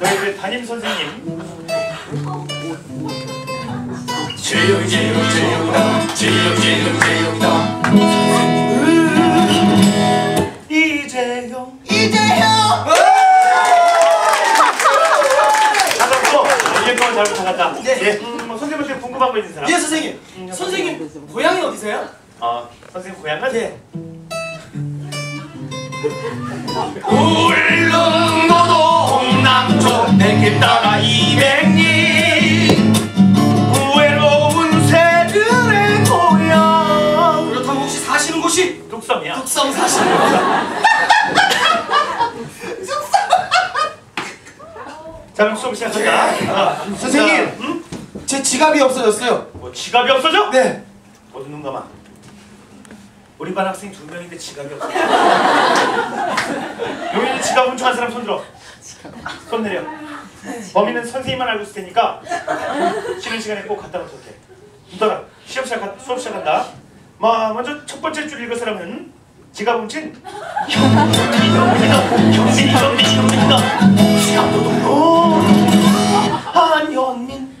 너희들 담임 선생님 재영 재영 재영이다 재영 재영 재영이다 이재용 이재형! 반갑고 이제 동안 잘 부탁한다 네. 예, 음, 뭐 선생님한테 궁금한 거 있는 사람? 예 선생님 선생님 고향이 어디세요? 어, 선생님 고향은? 예 울릉도도 따라 200리 외로운 새들의 고향 그렇다면 혹시 사시는 곳이 뚝섬이야 뚝섬 사시는 곳 자 그럼 수업 시작한다 아, 선생님! 자, 음? 제 지갑이 없어졌어요. 뭐 지갑이 없어져? 네. 어디 눈 감아 우리 반 학생 두 명인데 지갑이 없어 여기 지갑 훔쳐간 사람 손 들어 손 내려. 범인은 선생님만 알고 있을 테니까 쉬는 시간에 꼭 갖다 놓도록 해. 이따가 시험 시작 수업 시작한다. 마 먼저 첫 번째 줄 읽을 사람은 지갑 훔친 현민이 현민이다. 현민이 현민이 현민이다 지갑도 동로 한현민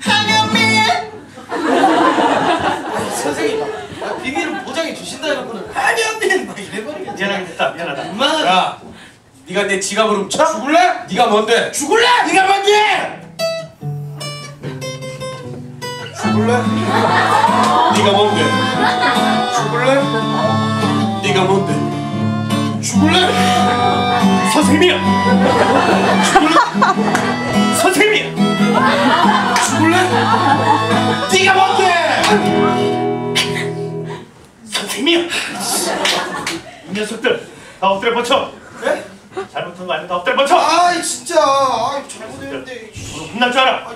선생님 아, 비밀을 보장해 주신다 해놓고는 한현민 막 이래버리겠지 미안하게 됐다 미안하다. 야, 네가 내 지갑을 훔쳐? 죽을래? 네가 뭔데? 죽을래? 네가 뭔데? 죽을래? 네가 뭔데? 죽을래? 네가 뭔데? 죽을래? 선생님이야 선생님이야 죽을래? 네가 뭔데? 선생님이야 이 녀석들 다 엎드려 네? 잘못한 거다 엎드려 뻗쳐 아이 진짜, 아이 잘못했는데. 너 혼날 줄 알아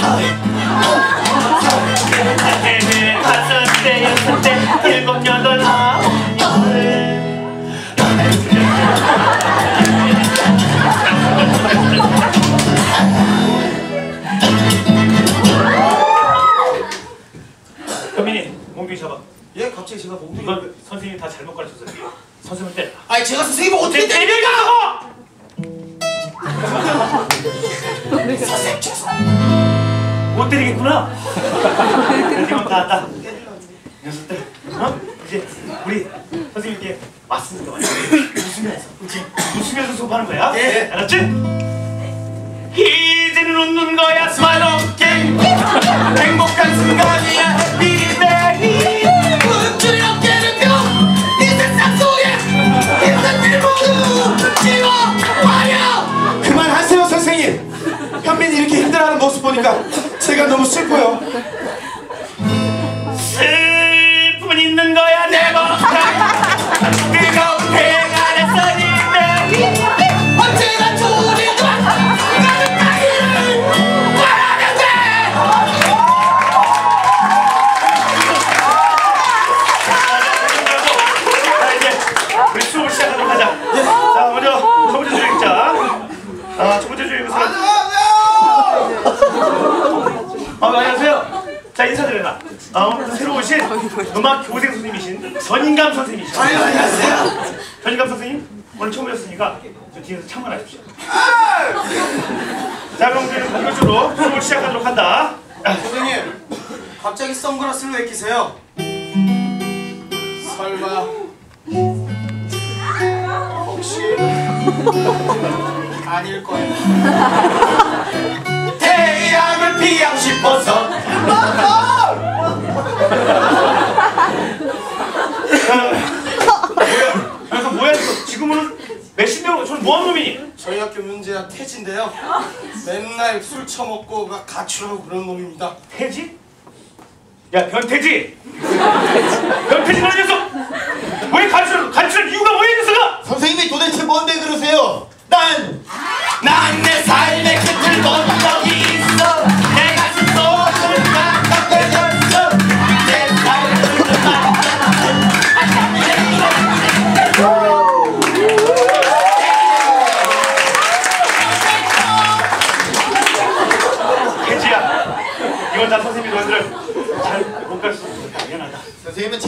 아 예. 네네 다섯 대 여섯 대 일곱 여덟 아홉 열 현민이 몽둥이 잡아 예, 갑자기 제가 몽둥이. 이건 선생님이 다 잘못 가르쳐서 선생님 때려 아니 제가 선생님 어떻게 어떻게 때려? 때려가 선생님 죄송. 못 때리겠구나. 그럼 다 왔다. 녀석들, 어? 이제 우리 선생님께 맞습니다. 웃으면서? 웃으면서 수업하는 거야. 예. 알았지? 이제는 웃는 거야, smile 게임. 행복한 순간이야, 제가 너무 슬퍼요. 인사드려라. 아 오늘 새로 오신 음악 교생 선생님이신 전인감 선생님이시죠. 아유 안녕하세요. 전인감 선생님 오늘 처음 오셨으니까 저 뒤에서 참관하십시오. 자 그럼 우리 본격적으로 수업을 시작하도록 한다. 아, 선생님 갑자기 선글라스를 왜 끼세요? 설마 혹시 아닐 거예요. 문제야 태진데요. 맨날 술 처먹고 막 가출하고 그런 놈입니다. 태지? 야 변태지? 변태지 너이 녀석! 왜 가출, 가출할 이유가 뭐야 이 녀석아! 선생님이 도대체 뭔데 그러세요? 난난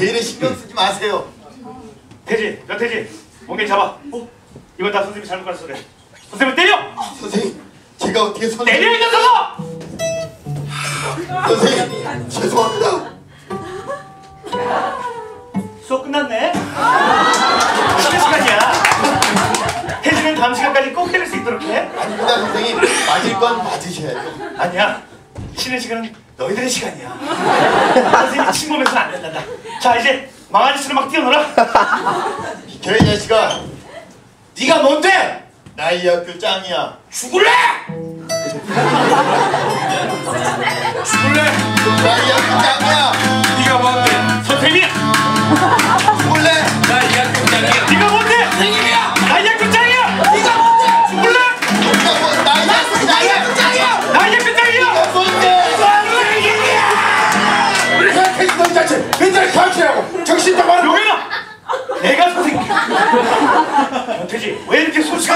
제 일에 신경 쓰지 마세요. 태지, 변태지 몽개 잡아 어? 이건 다 선생님이 잘못 가르쳐서 그래. 선생님 때려! 선생님, 제가 어떻게 선생님? 때려 이 녀석아! 선생님, 죄송합니다. 수업 끝났네. 쉬는 시간이야. 혜진은 다음 시간까지 꼭 때릴 수 있도록 해. 아닙니다, 선생님. 맞을 건 맞으셔야죠. 아니야. 쉬는 시간은 너희들의 시간이야. 선생님이 침범해서는 안 된단다. 자 이제 망아지처럼 막 뛰어놀아. 비켜 이 자식아. 네가 뭔데? 나 이 학교 짱이야. 죽을래? 죽을래? 나 이 학교 짱이야.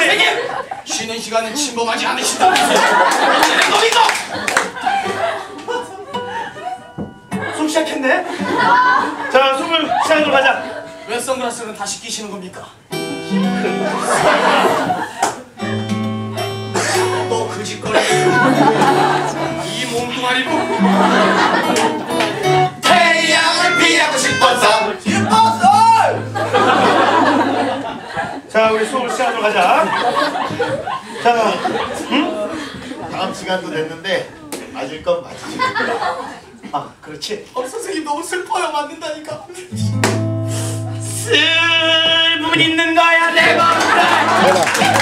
선생님 쉬는 시간은 침범하지 않으신다면서요 어디는 놈이고 숨 시작했네. 자 숨을 시작으로 가자. 왜 선글라스는 다시 끼시는 겁니까? 우리 수업을 시작으로 가자. 자 다음 시간도 됐는데 맞을 건 맞으셔야죠. 아, 그렇지. 어, 선생님 너무 슬퍼요 맞는다니까 슬픔은 있는 거야 내 뜨겁게